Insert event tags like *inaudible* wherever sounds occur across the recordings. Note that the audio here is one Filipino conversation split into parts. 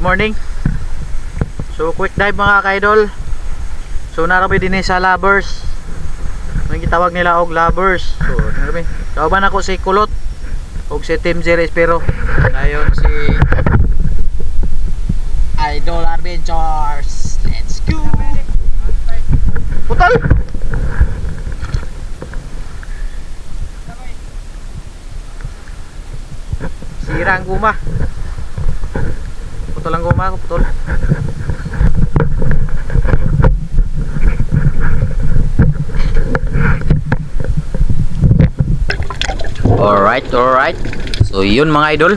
Good morning. So quick dive mga kaidol. So narami din sa lovers. Ang gitawag nila og lovers. So narami. Kauban ako si Kulot og si Team Jerry pero dayon si Idol Adventures. Let's go. Putal. Sira ang guma. Putol ang guma ko, putol. Alright, alright. So yun mga idol.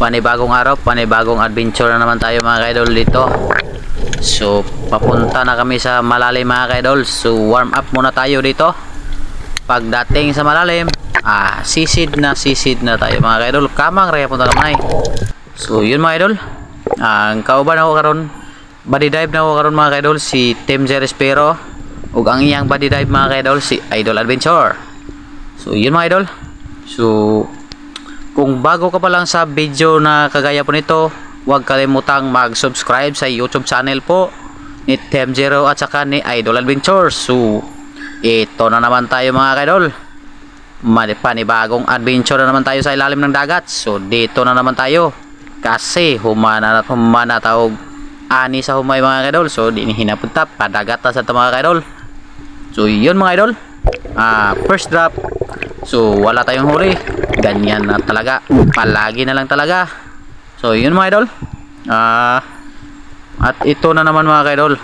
Panibagong araw, panibagong adventure na naman tayo mga idol dito. So papunta na kami sa malalim mga idol. So warm up muna tayo dito. Pagdating sa malalim, ah sisid na sisid na tayo mga idol. Kamang rin punta naman ay. So yun mga idol. Ang kauban ako karon body dive na ako karon mga idol si Tim Zeres pero ug ang iyang body dive mga idol si Idol Adventure. So yun mga idol. So kung bago ka pa lang sa video na kagaya po nito, huwag kalimutang mag-subscribe sa YouTube channel po ni Tem Zero at saka ni Idol Adventures. So ito na naman tayo mga idol. Panibagong adventure na naman tayo sa ilalim ng dagat. So dito na naman tayo. Kasi humana na humana tawag ani sa humay mga idol. So di ni hinapunta padagat na sa mga idol. So yun mga idol. Ah, first drop So wala tayong huli. Ganyan na talaga. Palagi na lang talaga. So yun mga idol. Ah at ito na naman mga idol.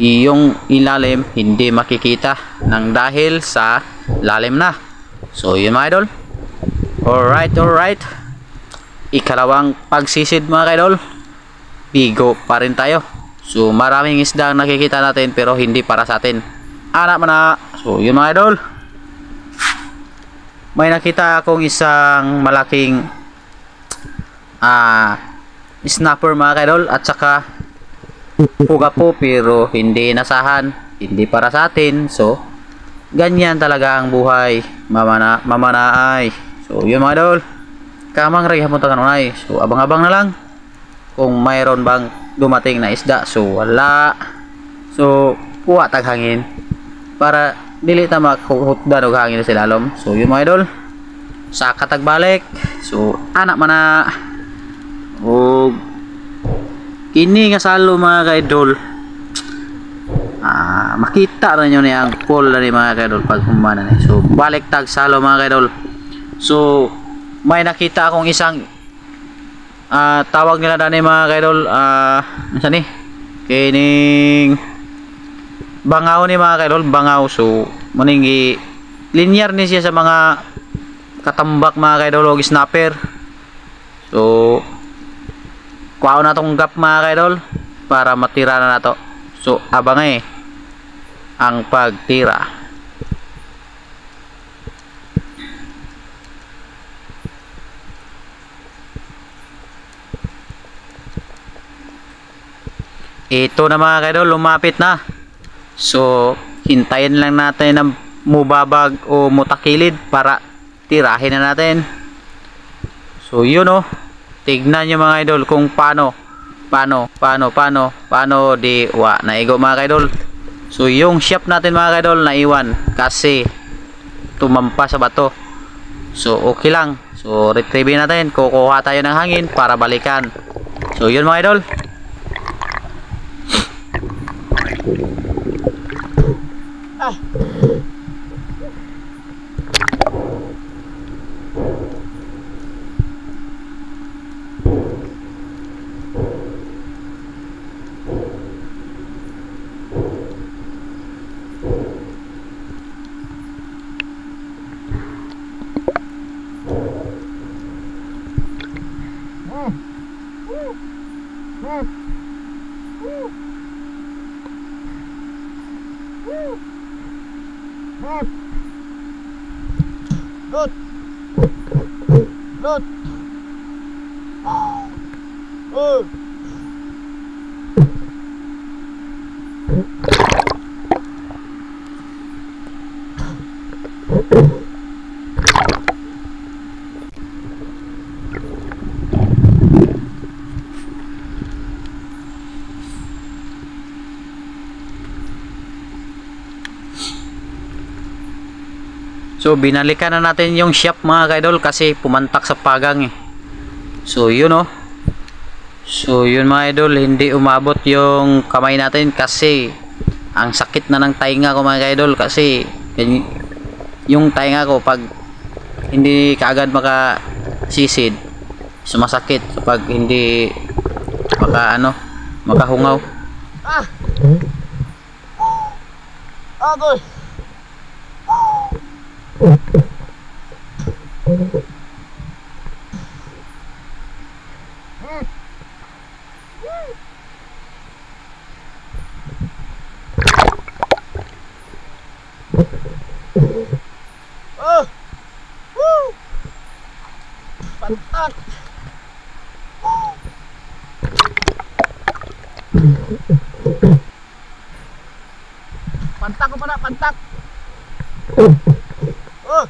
Yung ilalim hindi makikita nang dahil sa lalim na. So yun mga idol. Alright, alright. Ikalawang pagsisid mga idol. Bigo pa rin tayo. So maraming isda ang nakikita natin pero hindi para sa atin. Anak mana. So yun mga idol may nakita akong isang malaking ah snapper mga kaidol at saka puga po pero hindi nasahan hindi para sa atin so ganyan talaga ang buhay mamana mamanaay so yun mga idol kamang rin hapon taganunay so abang-abang na lang. Kung mayroon bang dumating na isda so wala. So kuha taghangin para dili ta makuhutdan og hangin sa lalom so yun mga idol. Sa katagbalik so anak mana. Og kini nga salo mga idol. Ah makita ra nyo ni ang pool na ni mga idol pag humana ni. So balik tag salo mga idol. So may nakita akong isang ah tawag nila dani mga idol ah uh, ni? Kining bangaw ni mga kaidol bangaw. So maningi linear ni siya sa mga katambak mga kaidol og snapper. So kuha na tong gap mga kaidol para matira na nato. So abang eh ang pagtira ito na mga kaidol lumapit na So, hintayin lang natin na mubabag o mutakilid para tirahin na natin. So, yun. Oh. Tignan nyo mga idol kung paano, paano, paano, paano, paano di wa naigo mga idol. So, yung shop natin mga idol naiwan kasi tumampa sa bato. So, okay lang. So, retrieve natin. Kukuha tayo ng hangin para balikan. So, yun mga idol. Ah. So binalikan na natin yung shop mga kaidol kasi pumantak sa pagang eh. So yun oh. So yun mga idol, hindi umabot yung kamay natin kasi ang sakit na ng tainga ko mga idol kasi yung tainga ko pag hindi kaagad maka sisid sumasakit kapag hindi maka ano makahungaw Ah! Agoy! Oh! Woo! Pantat! Pantak ko pa na, pantak! Oh!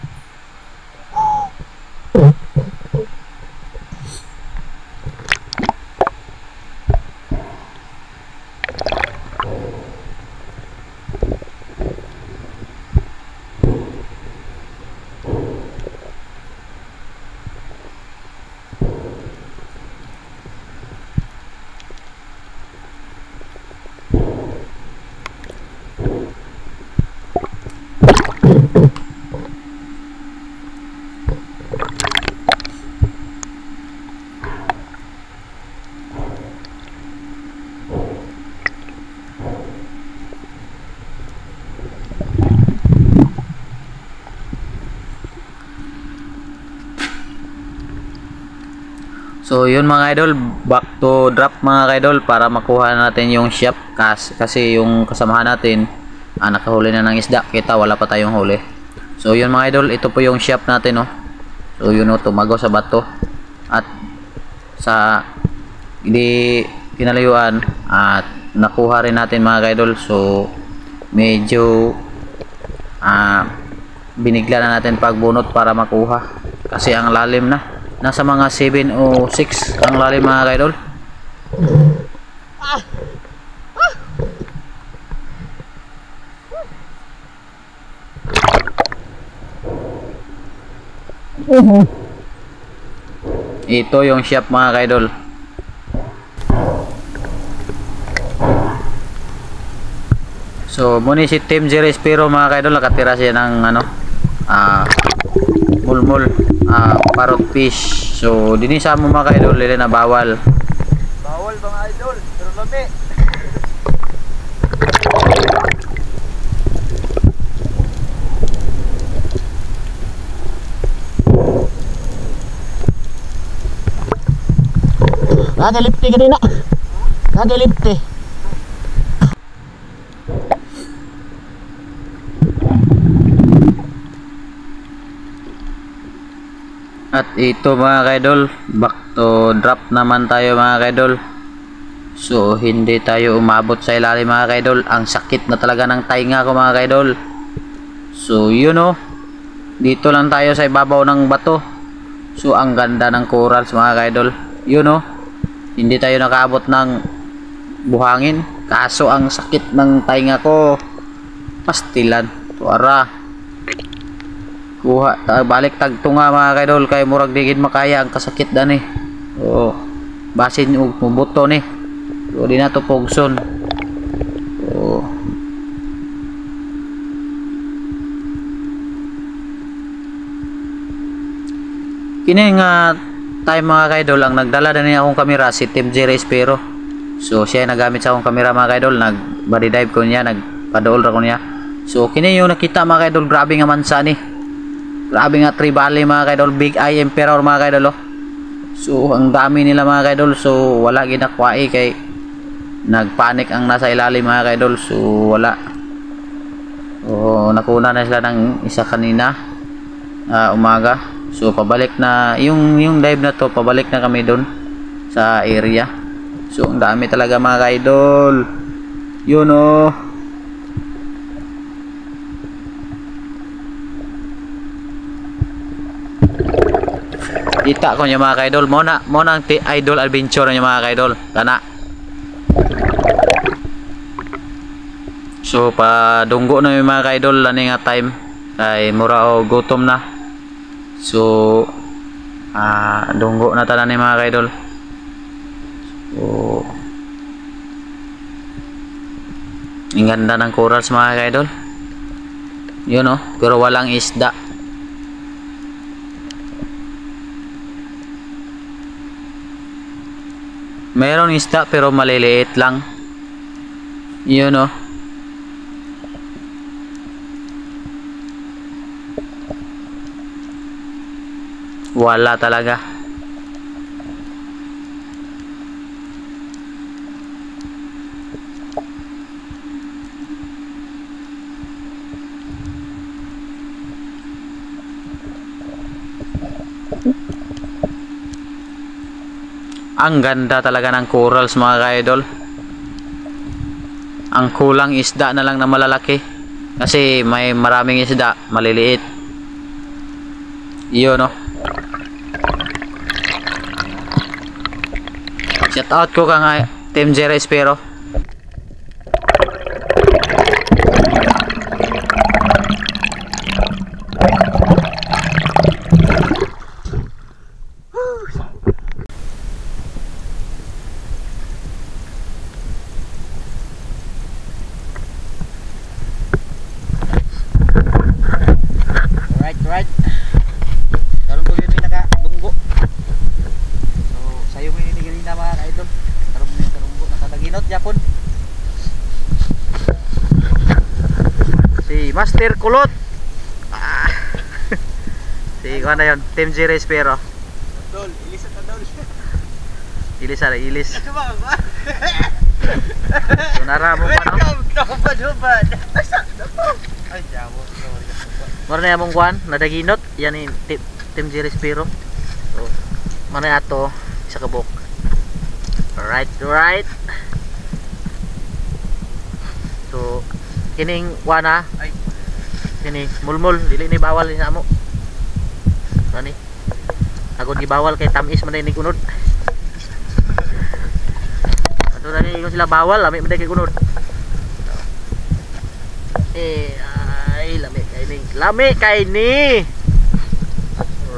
So yun mga idol, back to drop mga idol para makuha natin yung shop kas kasi yung kasamahan natin ah, nakahuli na ng isda, kita wala pa tayong huli. So yun mga idol, ito po yung shop natin no. So yun no, tumago sa bato at sa hindi kinalayuan at nakuha rin natin mga idol. So medyo ah binigla na natin pagbunot para makuha kasi ang lalim na nasa mga 7 o 6 ang lalim mga kaidol. Ito yung shop mga kaidol. So muni si Team Jerry Spiro mga kaidol nakatira siya ng ano ah mulmul ah parrot fish so dinisa mo mga kaidol nila na bawal Bawal mga idol, pero lami. Nagalipti kanina. Nagalipti. At ito mga kaidol, back to drop naman tayo mga kaidol. So hindi tayo umabot sa ilalim mga kaidol. Ang sakit na talaga ng tainga ko mga kaidol. So yun oh. Dito lang tayo sa ibabaw ng bato. So ang ganda ng corals mga kaidol. Yun oh. Hindi tayo nakaabot ng buhangin. Kaso ang sakit ng tainga ko. Pastilan. Tuara kuha ta, balik tagtunga mga kaidol kay murag digid makaya ang kasakit dan eh oh basin og mubuto ni. So di na to pugson. Oh kini nga time mga kaidol ang nagdala na niya akong kamera si Tim Jerry Espero so siya nagamit sa akong kamera mga kaidol nag body dive ko niya nagpadool ra ko niya. So kini yung nakita mga kaidol grabe nga mansa ni Grabe nga tribali mga kaidol, Big Eye Emperor mga kaidol. Oh. So ang dami nila mga kaidol, so wala ginakwai kay nagpanik ang nasa ilalim mga kaidol, so wala. So nakuna na sila ng isa kanina ah, umaga. So pabalik na yung yung dive na to, pabalik na kami doon sa area. So ang dami talaga mga kaidol. Yun oh. Kita ko niya mga kaidol. Mo na mo na ang idol adventure niya mga kaidol. Kana. So pa dunggo na yung mga kaidol ani nga time kay mura o gutom na so ah dunggo na tanan ni mga kaidol so ang ganda ng corals mga kaidol yun oh pero walang isda meron isda pero maliliit lang. Yun oh. Wala talaga ang ganda talaga ng corals mga ka-idol. Ang kulang isda na lang na malalaki. Kasi may maraming isda maliliit. Yun no? Shout out ko ka nga Team Jerry Espero Right, right. Karon ko yun may nakadunggo. So, sayo mo ini ganina mga ka-idol. Karon mo yung karunggo nakadaginot yapon. Si Master Kulot. Ah. *laughs* si ano yun, Team G Respero. Dol, ilis at dol. *laughs* Ilis ara, ilis. *laughs* Ano ba ba? So, nara mo ano? nakapad-hubad. Asa na po? Ay, jawo. Mara na among kwan, nadaginot. Yan ni Team, G Respero. So, mara ato sa kabok. Alright, alright. So, kining wana, Ay, kini mulmul dili ni bawal ni amo. Ani? Agod gi bawal kay tamis man ni kunod. Ato na ni sila bawal, lami man kay kunod. Eh, ay, lami kay ni. Lami kay ni.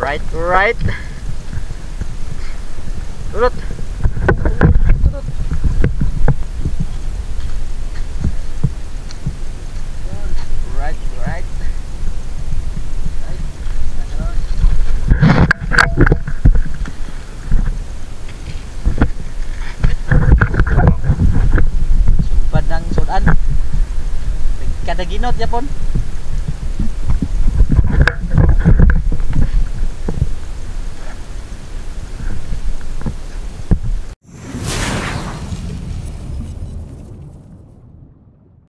Right, right. Ulot. not yapon